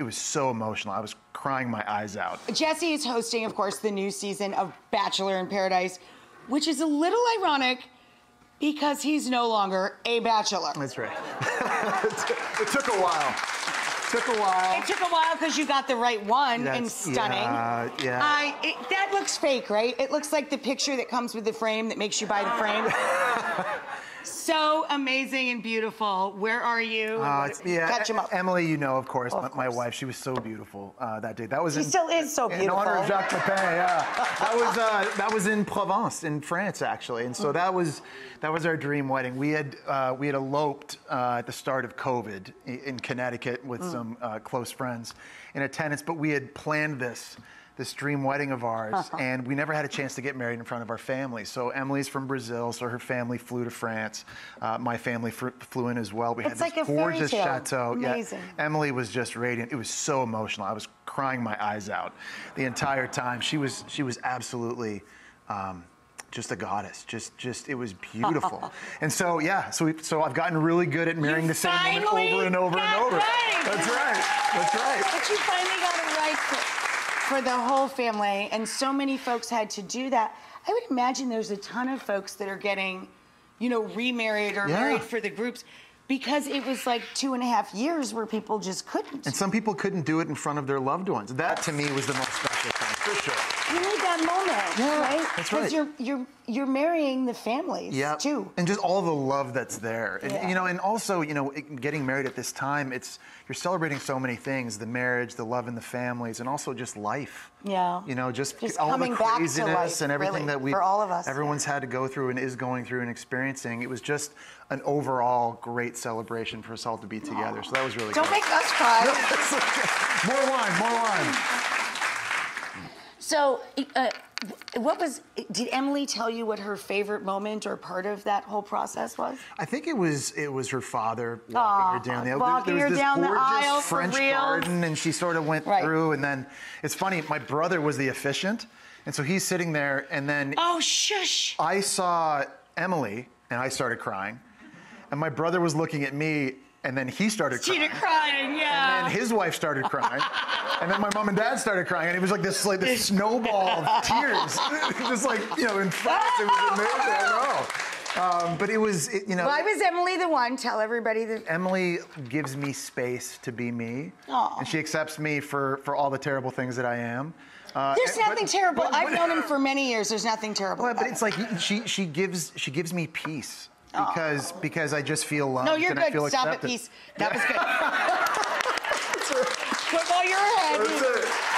it was so emotional. I was crying my eyes out. Jesse is hosting, of course, the new season of Bachelor in Paradise, which is a little ironic because he's no longer a bachelor. That's right. it took a while. Took a while. It took a while because you got the right one and stunning. yeah, yeah. I, it, that looks fake, right? It looks like the picture that comes with the frame that makes you buy the frame. so amazing and beautiful. Where are you? Uh, what- it's- yeah, Catch him up. Emely, you know, of course, Of my, my course. wife. She was so beautiful uh, that day. That was She in, still is so beautiful. In honor of beautiful. Jacques Pepin, yeah. That was uh, that was in Provence, in France, actually, and so that was that was our dream wedding. We had uh, we had eloped uh, at the start of COVID i- in Connecticut with Mm. some uh, close friends in attendance, but we had planned this. This dream wedding of ours, Uh-huh. and we never had a chance to get married in front of our families. So Emely's from Brazil, so her family flew to France. Uh, my family fr- flew in as well. We It's had like this a gorgeous chateau. Yeah. Emely was just radiant. It was so emotional. I was crying my eyes out the entire time. She was she was absolutely um, just a goddess. Just just it was beautiful. and so yeah, so we, so I've gotten really good at marrying the same woman over and over and over. right. That's right. That's right. But you finally got it right for, the whole family, and so many folks had to do that. I would imagine there's a ton of folks that are getting, you know, remarried or Yeah. married for the groups because it was like two and a half years where people just couldn't. And some people couldn't do it in front of their loved ones. That to me was the most special thing, for sure. You need that moment, Yeah, right? that's right. Because you're you're you're marrying the families yeah, too. and just all the love that's there, and Yeah. you know, and also, you know, it- getting married at this time, it's you're celebrating so many things: the marriage, the love in the families, and also just life. Yeah. You know, just, Just all the coming back to craziness life, and everything really, that we for all of us. everyone's had to go through and is going through and experiencing. It was just an overall great celebration for us all to be together. So that was really Don't make us cry. more wine, more wine. So, uh, what was? Did Emely tell you what her favorite moment or part of that whole process was? I think it was it was her father walking Aw, her down the aisle. walking there, her was this down the aisle French garden, and she sort of went Right. through. And then it's funny. My brother was the efficient and so he's sitting there, and then Oh, shush! I saw Emely, and I started crying, and my brother was looking at me, and then he started crying. Cheetah crying, yeah. And then his wife started crying, and then my mom and dad started crying, and it was like this, like this snowball of tears, just like you know, in France. It was amazing. I know, um, but it was, it, you know. Why was Emely the one? Tell everybody that. Emely gives me space to be me, Aw. and she accepts me for for all the terrible things that I am. Uh, There's and- nothing but- terrible. but- I've known him for many years. There's nothing terrible. Well, but it's it. like she she gives she gives me peace because because I just feel loved No, you're and I feel good. Stop it, accepted. peace. That was good. You're ahead. That's it.